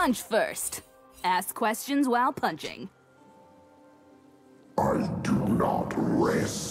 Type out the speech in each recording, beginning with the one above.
Punch first. Ask questions while punching. I do not rest.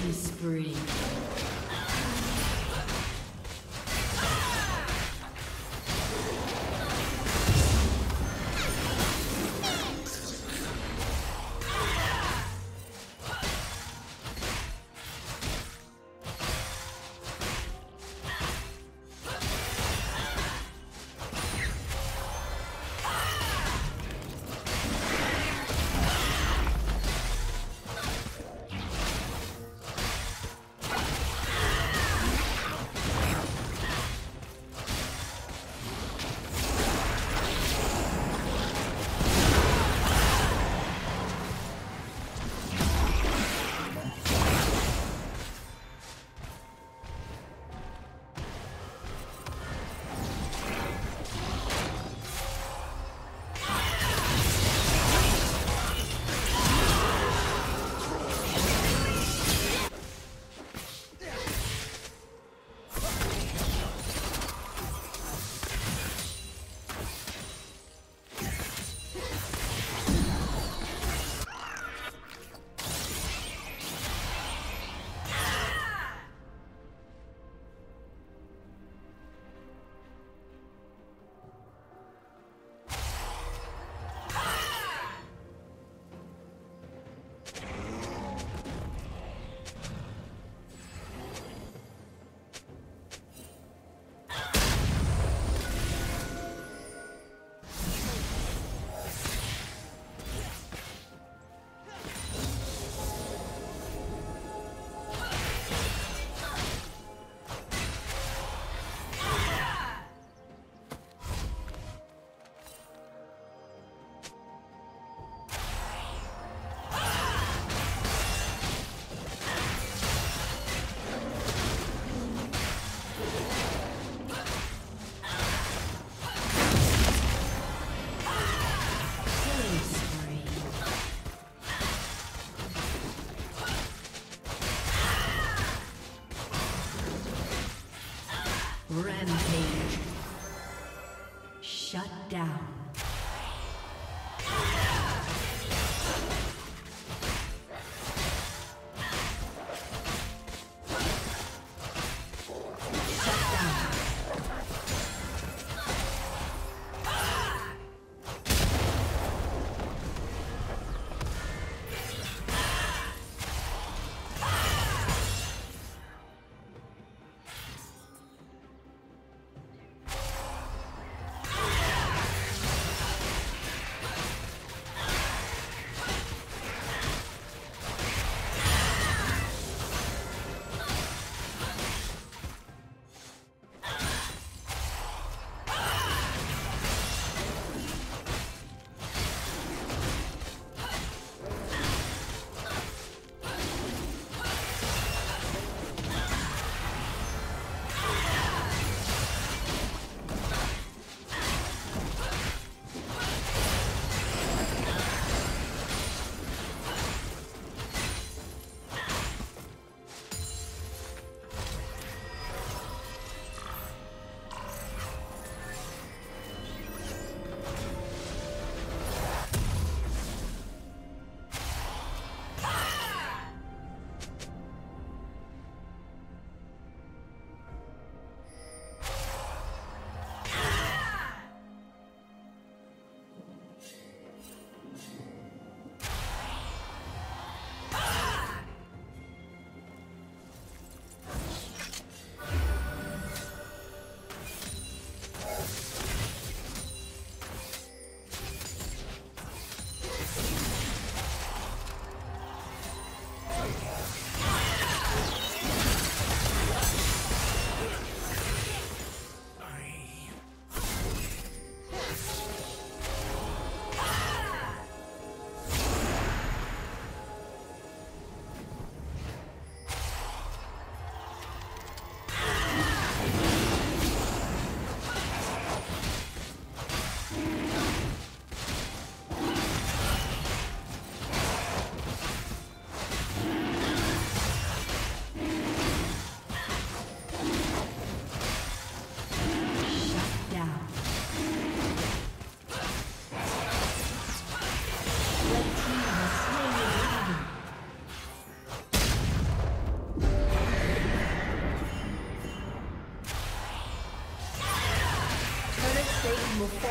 Killing spree.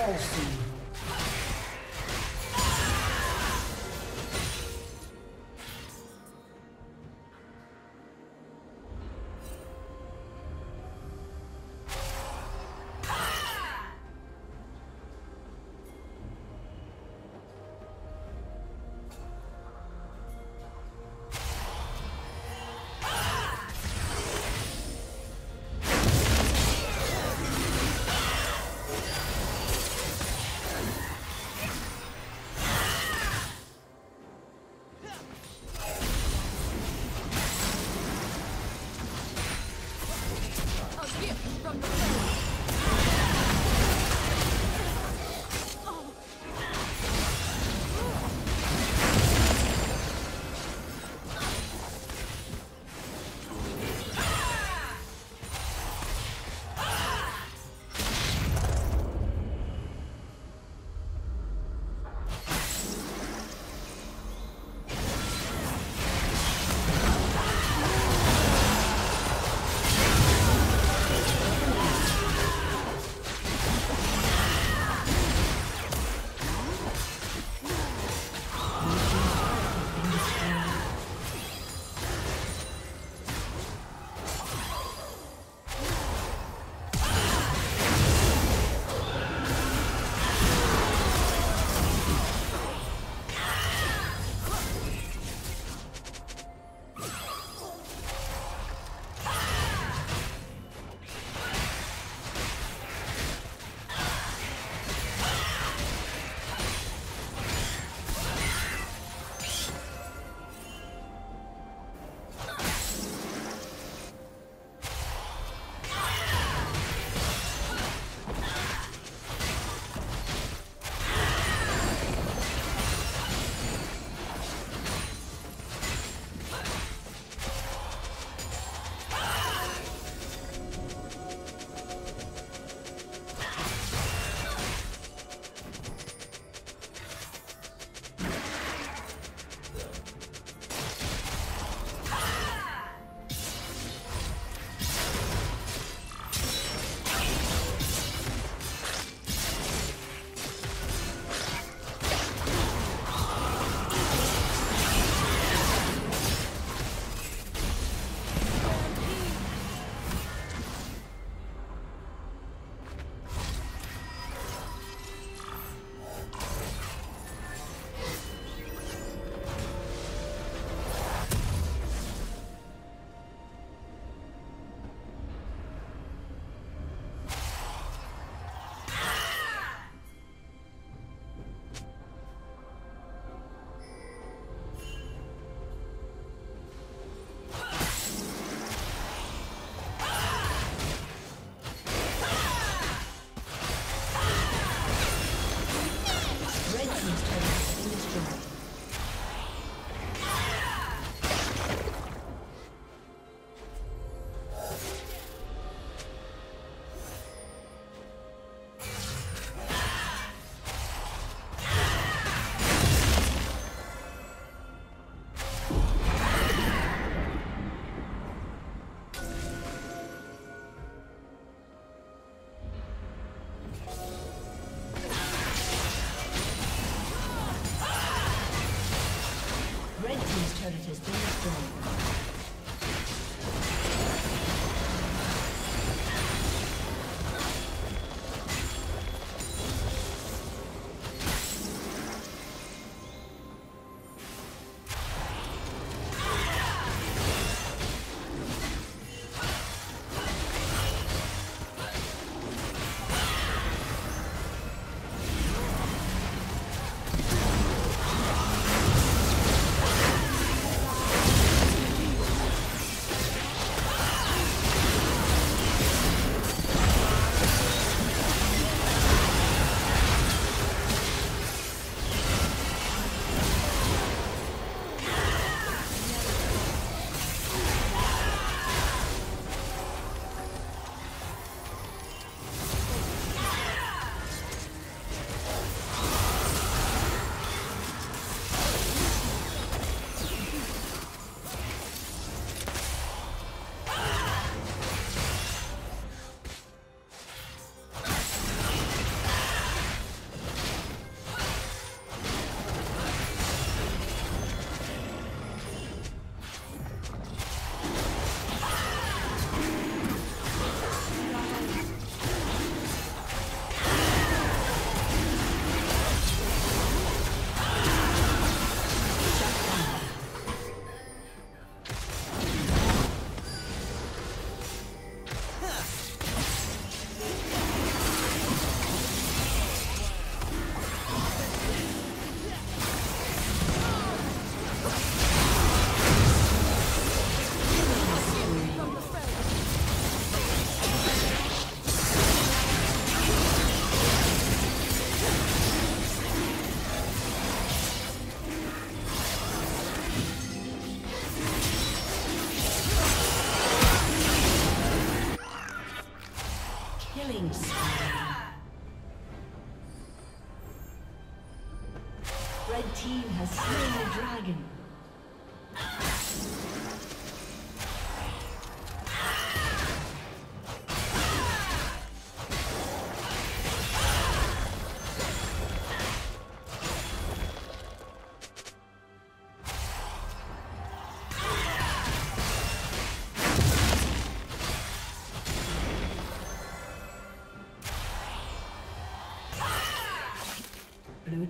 Curtain